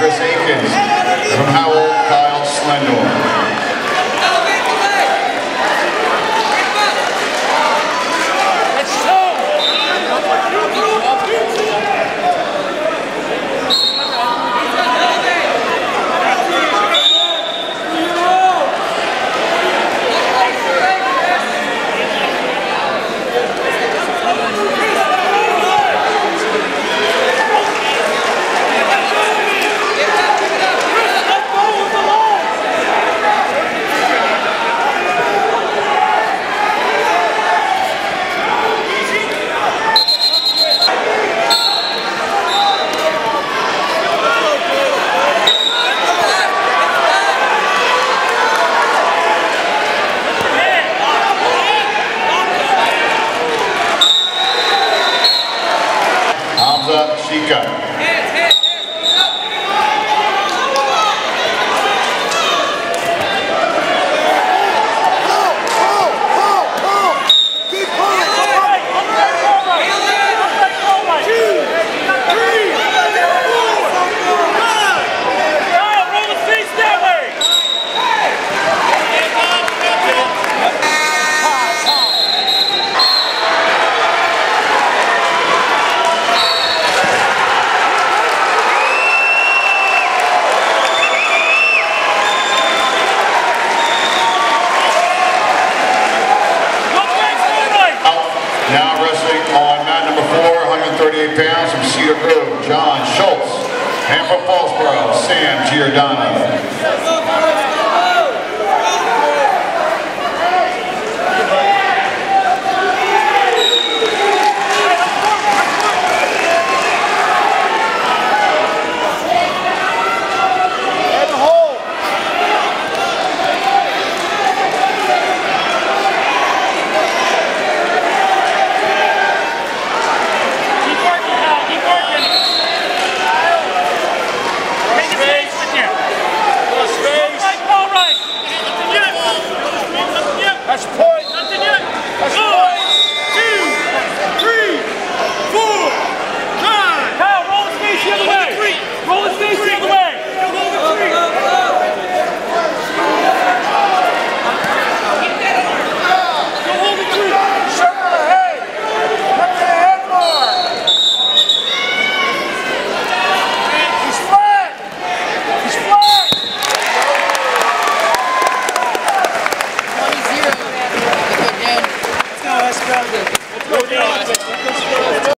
Chris Aikens. From Howell, Hamza on mat number four, 138 pounds from Cedar Grove, John Schultz. And from Fallsboro, Sam Giordano.